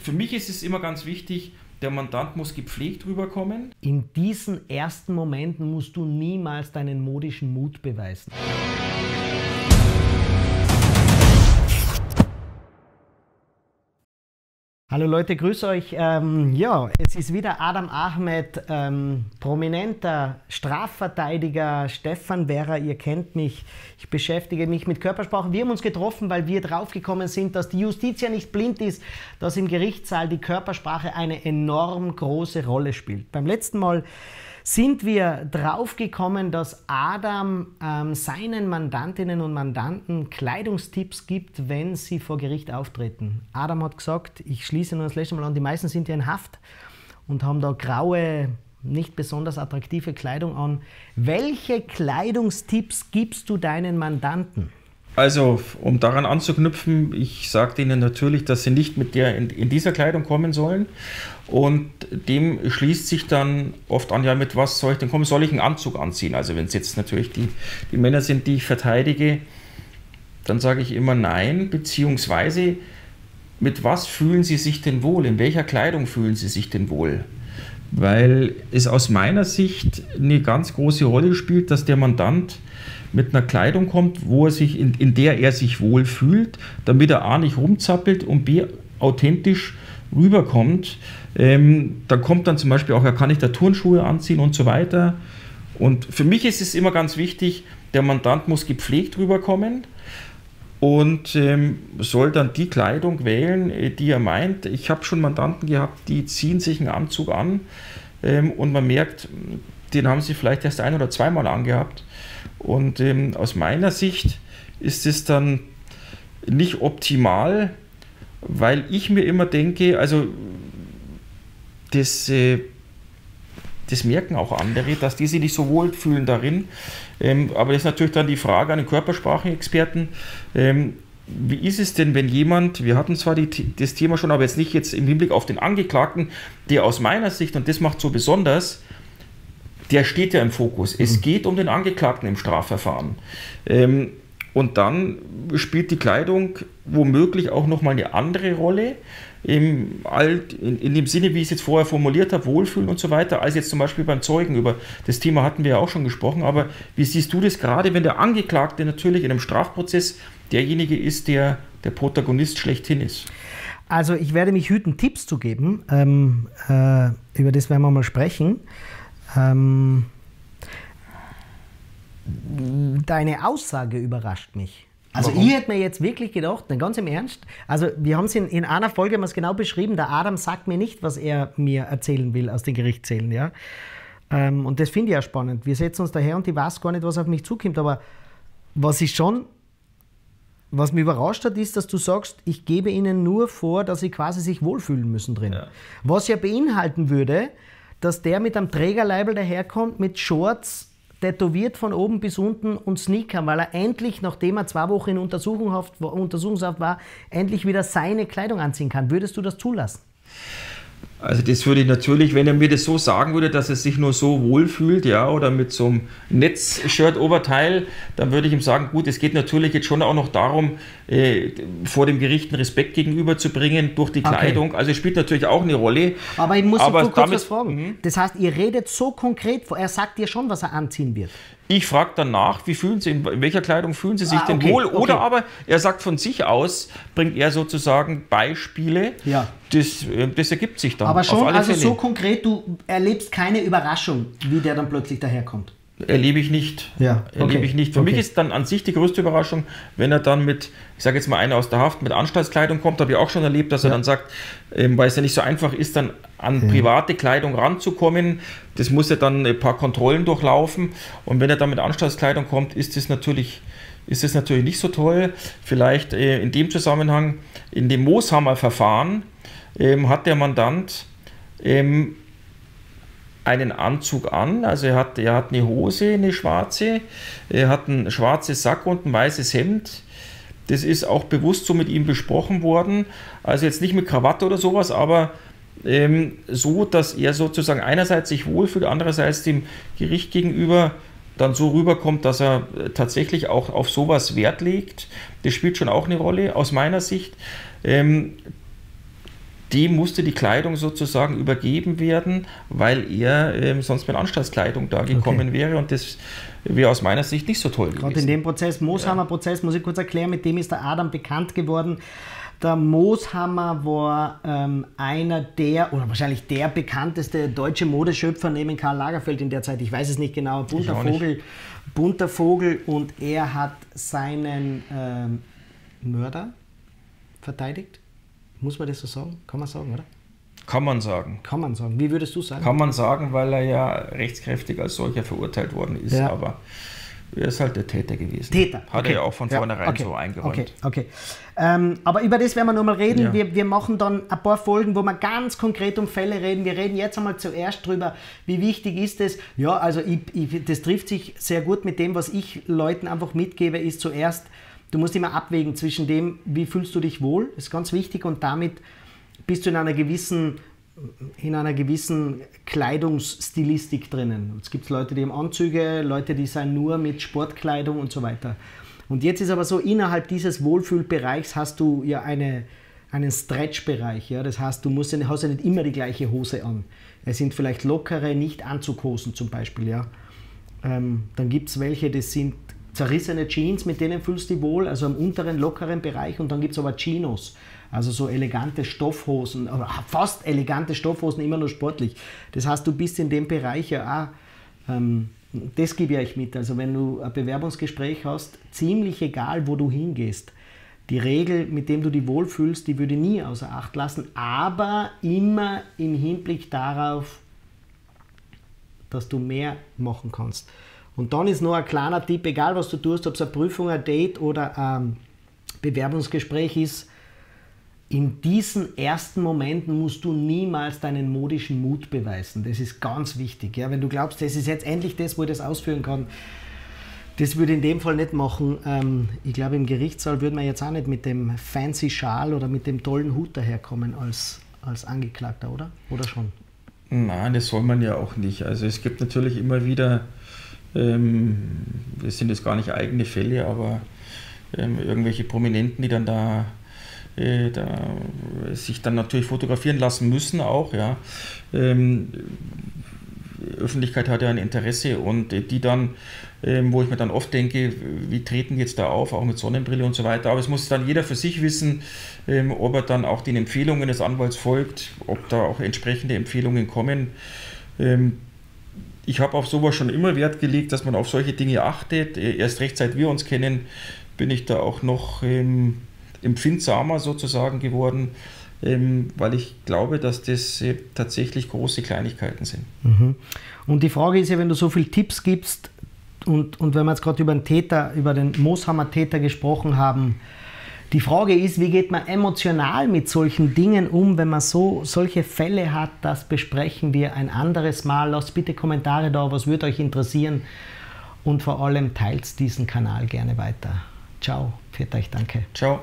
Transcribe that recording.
für mich ist es immer ganz wichtig, der Mandant muss gepflegt rüberkommen. In diesen ersten Momenten musst du niemals deinen modischen Mut beweisen. Hallo Leute, grüß euch. Ähm, ja, es ist wieder Adam Ahmed, ähm, prominenter Strafverteidiger, Stefan Werrer, ihr kennt mich. Ich beschäftige mich mit Körpersprache. Wir haben uns getroffen, weil wir draufgekommen sind, dass die Justiz ja nicht blind ist, dass im Gerichtssaal die Körpersprache eine enorm große Rolle spielt. Beim letzten Mal sind wir draufgekommen, dass Adam ähm, seinen Mandantinnen und Mandanten Kleidungstipps gibt, wenn sie vor Gericht auftreten. Adam hat gesagt, ich schließe nur das letzte Mal an, die meisten sind ja in Haft und haben da graue, nicht besonders attraktive Kleidung an. Welche Kleidungstipps gibst du deinen Mandanten? Also, um daran anzuknüpfen, ich sagte Ihnen natürlich, dass Sie nicht mit der in, in, dieser Kleidung kommen sollen. Und dem schließt sich dann oft an, ja, mit was soll ich denn kommen? Soll ich einen Anzug anziehen? Also, wenn es jetzt natürlich die, die Männer sind, die ich verteidige, dann sage ich immer nein, beziehungsweise mit was fühlen Sie sich denn wohl? In welcher Kleidung fühlen Sie sich denn wohl? Weil es aus meiner Sicht eine ganz große Rolle spielt, dass der Mandant mit einer Kleidung kommt, wo er sich in, in der er sich wohl fühlt, damit er A nicht rumzappelt und B authentisch rüberkommt. Ähm, da kommt dann zum Beispiel auch, er kann nicht da Turnschuhe anziehen und so weiter. Und für mich ist es immer ganz wichtig, der Mandant muss gepflegt rüberkommen und ähm, soll dann die Kleidung wählen, äh, die er meint. Ich habe schon Mandanten gehabt, die ziehen sich einen Anzug an ähm, und man merkt, den haben sie vielleicht erst ein oder zweimal angehabt und ähm, aus meiner Sicht ist es dann nicht optimal, weil ich mir immer denke, also das, äh, das merken auch andere, dass die sich nicht so wohl fühlen darin. Ähm, aber das ist natürlich dann die Frage an den Körpersprachenexperten. Ähm, wie ist es denn, wenn jemand, wir hatten zwar die, das Thema schon, aber jetzt nicht jetzt im Hinblick auf den Angeklagten, der aus meiner Sicht, und das macht so besonders, der steht ja im Fokus. Es mhm. geht um den Angeklagten im Strafverfahren. Ähm, und dann spielt die Kleidung womöglich auch nochmal eine andere Rolle. Im Alt, in, in, dem Sinne, wie ich es jetzt vorher formuliert habe, Wohlfühlen und so weiter, als jetzt zum Beispiel beim Zeugen. Über das Thema hatten wir ja auch schon gesprochen. Aber wie siehst du das gerade, wenn der Angeklagte natürlich in einem Strafprozess derjenige ist, der der Protagonist schlechthin ist? Also ich werde mich hüten, Tipps zu geben. Ähm, äh, über das werden wir mal sprechen. Ähm, deine Aussage überrascht mich. Also Warum? ich hätte mir jetzt wirklich gedacht, ganz im Ernst, also wir haben es in, in einer Folge haben genau beschrieben, der Adam sagt mir nicht, was er mir erzählen will aus den Gerichtszählen, ja. Ähm, und das finde ich ja spannend. Wir setzen uns daher und ich weiß gar nicht, was auf mich zukommt, aber was ich schon, was mich überrascht hat, ist, dass du sagst, ich gebe ihnen nur vor, dass sie quasi sich wohlfühlen müssen drin. Ja. Was ja beinhalten würde, dass der mit einem Trägerleibel daherkommt, mit Shorts, tätowiert von oben bis unten und Sneaker, weil er endlich, nachdem er zwei Wochen in Untersuchungshaft, Untersuchungshaft war, endlich wieder seine Kleidung anziehen kann. Würdest du das zulassen? Also das würde ich natürlich, wenn er mir das so sagen würde, dass er sich nur so wohlfühlt, ja, oder mit so einem Netz-Shirt-Oberteil, dann würde ich ihm sagen, gut, es geht natürlich jetzt schon auch noch darum, äh, vor dem Gericht einen Respekt gegenüberzubringen durch die Kleidung. Okay. Also es spielt natürlich auch eine Rolle. Aber ich muss aber kurz damit, was fragen. Mhm. Das heißt, ihr redet so konkret, er sagt dir schon, was er anziehen wird. Ich frage dann nach, wie fühlen Sie, in welcher Kleidung fühlen Sie sich ah, okay, denn wohl? Oder okay. aber er sagt von sich aus, bringt er sozusagen Beispiele. Ja. Das, äh, das ergibt sich dann. Aber schon, also Fälle. so konkret, du erlebst keine Überraschung, wie der dann plötzlich daherkommt erlebe ich nicht. Ja, okay. Erlebe ich nicht. Für okay. mich ist dann an sich die größte Überraschung, wenn er dann mit, ich sage jetzt mal einer aus der Haft, mit Anstaltskleidung kommt, habe ich auch schon erlebt, dass ja. er dann sagt, ähm, weil es ja nicht so einfach ist, dann an ja. private Kleidung ranzukommen, das muss er dann ein paar Kontrollen durchlaufen und wenn er dann mit Anstaltskleidung kommt, ist das natürlich ist es natürlich nicht so toll. Vielleicht äh, in dem Zusammenhang, in dem Mooshammer-Verfahren ähm, hat der Mandant ähm, einen Anzug an, also er hat, er hat eine Hose, eine schwarze, er hat ein schwarzes Sack und ein weißes Hemd. Das ist auch bewusst so mit ihm besprochen worden. Also jetzt nicht mit Krawatte oder sowas, aber ähm, so, dass er sozusagen einerseits sich wohlfühlt, andererseits dem Gericht gegenüber dann so rüberkommt, dass er äh, tatsächlich auch auf sowas Wert legt. Das spielt schon auch eine Rolle aus meiner Sicht. Ähm, dem musste die Kleidung sozusagen übergeben werden, weil er ähm, sonst mit Anstaltskleidung da gekommen okay. wäre und das wäre aus meiner Sicht nicht so toll gewesen. Gerade in dem Prozess, Mooshammer-Prozess, muss ich kurz erklären, mit dem ist der Adam bekannt geworden. Der Mooshammer war ähm, einer der, oder wahrscheinlich der bekannteste deutsche Modeschöpfer neben Karl Lagerfeld in der Zeit. Ich weiß es nicht genau. Bunter Vogel. Bunter Vogel und er hat seinen ähm, Mörder verteidigt. Muss man das so sagen? Kann man sagen, oder? Kann man sagen. Kann man sagen. Wie würdest du sagen? Kann man sagen, weil er ja rechtskräftig als solcher verurteilt worden ist. Ja. Aber er ist halt der Täter gewesen. Täter. Hat okay. er ja auch von vornherein ja, okay. so eingeräumt. Okay, okay. Ähm, aber über das werden wir nochmal reden. Ja. Wir, wir machen dann ein paar Folgen, wo wir ganz konkret um Fälle reden. Wir reden jetzt einmal zuerst drüber, wie wichtig ist es. Ja, also ich, ich, das trifft sich sehr gut mit dem, was ich Leuten einfach mitgebe, ist zuerst, du musst immer abwägen zwischen dem, wie fühlst du dich wohl, ist ganz wichtig, und damit bist du in einer gewissen in einer gewissen Kleidungsstilistik drinnen. Es gibt Leute, die haben Anzüge, Leute, die sind nur mit Sportkleidung und so weiter. Und jetzt ist aber so, innerhalb dieses Wohlfühlbereichs hast du ja eine, einen Stretch-Bereich. Ja? Das heißt, du musst, hast ja nicht immer die gleiche Hose an. Es sind vielleicht lockere Nicht-Anzughosen zum Beispiel. Ja? Ähm, dann gibt es welche, das sind zerrissene Jeans, mit denen fühlst du dich wohl, also im unteren, lockeren Bereich. Und dann gibt es aber Chinos. Also so elegante Stoffhosen, fast elegante Stoffhosen, immer nur sportlich. Das heißt, du bist in dem Bereich ja auch, ähm, das gebe ich euch mit. Also wenn du ein Bewerbungsgespräch hast, ziemlich egal, wo du hingehst. Die Regel, mit dem du dich wohlfühlst, die würde ich nie außer Acht lassen, aber immer im Hinblick darauf, dass du mehr machen kannst. Und dann ist noch ein kleiner Tipp, egal was du tust, ob es eine Prüfung, ein Date oder ein Bewerbungsgespräch ist, in diesen ersten Momenten musst du niemals deinen modischen Mut beweisen. Das ist ganz wichtig. Ja? Wenn du glaubst, das ist jetzt endlich das, wo ich das ausführen kann, das würde ich in dem Fall nicht machen. Ähm, ich glaube, im Gerichtssaal würde man jetzt auch nicht mit dem fancy Schal oder mit dem tollen Hut daherkommen als, als Angeklagter, oder? Oder schon? Nein, das soll man ja auch nicht. Also es gibt natürlich immer wieder, das sind jetzt gar nicht eigene Fälle, aber ähm, irgendwelche Prominenten, die dann da äh, da sich dann natürlich fotografieren lassen müssen auch, ja. Ähm, Öffentlichkeit hat ja ein Interesse und die dann, ähm, wo ich mir dann oft denke, wie treten die jetzt da auf, auch mit Sonnenbrille und so weiter. Aber es muss dann jeder für sich wissen, ähm, ob er dann auch den Empfehlungen des Anwalts folgt, ob da auch entsprechende Empfehlungen kommen. Ähm, ich habe auf sowas schon immer Wert gelegt, dass man auf solche Dinge achtet. Erst recht seit wir uns kennen, bin ich da auch noch empfindsamer sozusagen geworden, ähm, weil ich glaube, dass das äh, tatsächlich große Kleinigkeiten sind. Mhm. Und die Frage ist ja, wenn du so viele Tipps gibst und, und wenn wir jetzt gerade über den Täter, über den Mooshammer-Täter gesprochen haben, die Frage ist, wie geht man emotional mit solchen Dingen um, wenn man so solche Fälle hat? Das besprechen wir ein anderes Mal. Lasst bitte Kommentare da, was würde euch interessieren und vor allem teilt diesen Kanal gerne weiter. Ciao, für euch, danke. Ciao.